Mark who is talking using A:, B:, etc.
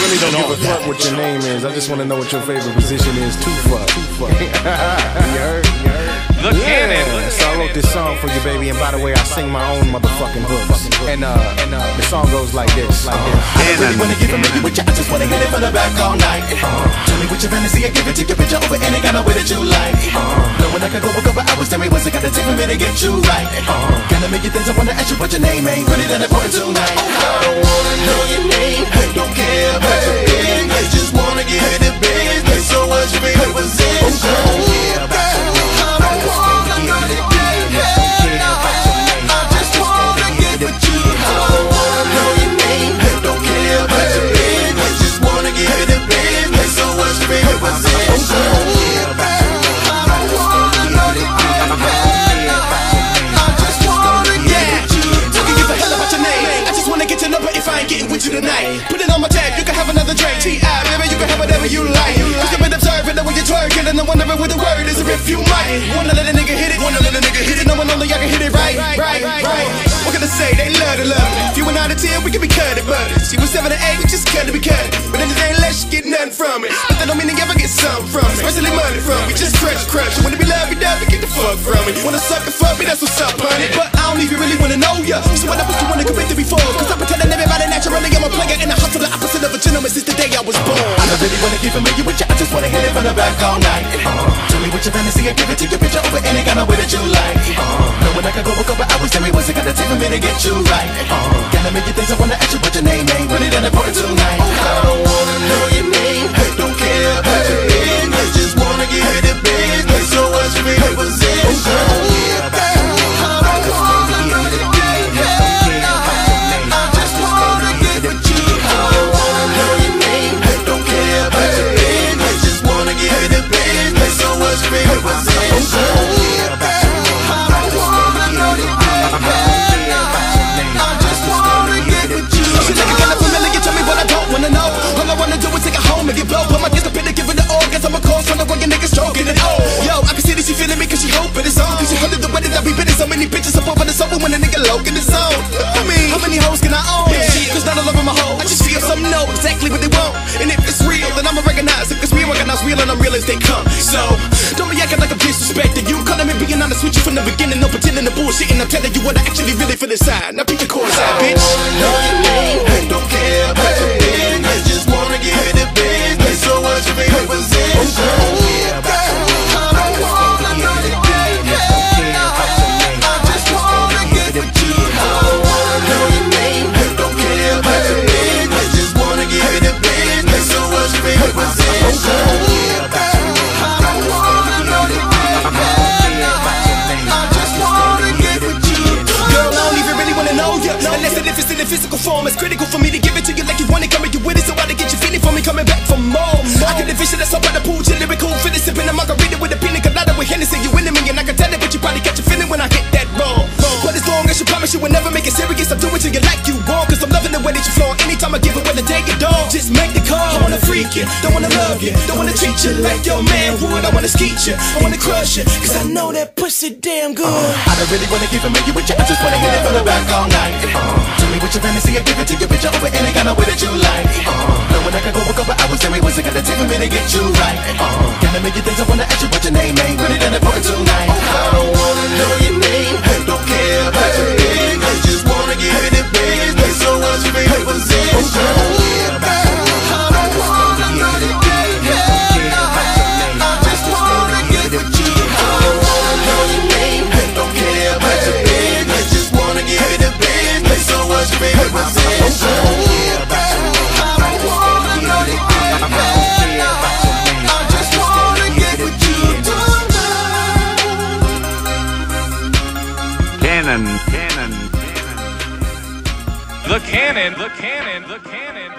A: really don't give a fuck what your name is. I just want to know what your favorite position is. Too fuck. Too fuck. you heard? You heard?
B: The
A: yeah.
B: Cannon.
A: So I wrote this song for you, baby. And by the way, I sing my own motherfucking hooks. And uh, and uh, the song goes like this, like this.
C: I really wanna give a million with you, I just wanna hit it from the back all night. Tell what your fantasy, I give it to you, picture over any kind of way that you like. Uh. Knowing I could go a couple hours, tell me what's it gonna take for me to get you right. Uh. Gotta make you things I wanna ask you what your name ain't really that important tonight. I don't wanna know your name, don't care about your business, just wanna get the business. So what's your with you
D: tonight. Put it on my tab, you can have another drink. T.I. baby, you can have whatever you like. Cause I've been observing the way you twerking and I'm wondering what the word is if you might. Wanna let a nigga hit it, wanna let a nigga hit it, knowing only I can hit it right, right, right. What can I say? They love to love it. If you went out of 10, we can be cutting, but she was 7 to 8, we just cut to be cut. But then it ain't let you get nothing from it. But that don't mean they ever get something from it. Especially money from me, just crush, crush. You wanna be loved, you love, get the fuck from me. Wanna suck and fuck me, that's what's up, honey. But I don't even really wanna a
C: million with you, I just wanna hit it from the back all night. Tell me what your fantasy, I give it to you, picture over any kind of way that you like. Knowing I could go a couple hours, tell me what's it gonna take for me to get you right. Gotta
D: over the sofa when a nigga low in the zone. I mean, how many hoes can I own? Yeah, cause not all of them are hoes. I just feel some know exactly what they want. And if it's real, then I'ma recognize it. Cause we recognize real and I'm real as they come. So, don't be acting like I'm disrespecting you. Calling me being honest with you from the beginning. No pretending to bullshit. And I'm telling you what I actually really feel inside. Now beat the chorus out, bitch.
C: You
D: promise you will never make it serious, I'll do it to you like you want. Cause I'm loving the way that you flow. Anytime I give it, whether day or dawn, just make the call. I wanna freak you, don't wanna love you, don't wanna treat you like your man would. I wanna skeet you, I wanna crush you, cause I know that pussy damn good.
C: I don't really wanna give a million with you, I just wanna hit it from the back all night. Tell me what your fantasy, I give it to you, picture over any kind of way that you like. Knowing I can go a couple hours, me what's it gonna take for me to get you right. Gotta make you things I wanna ask you tonight.
B: Cannon. Cannon. The Cannon. The Cannon. The Cannon.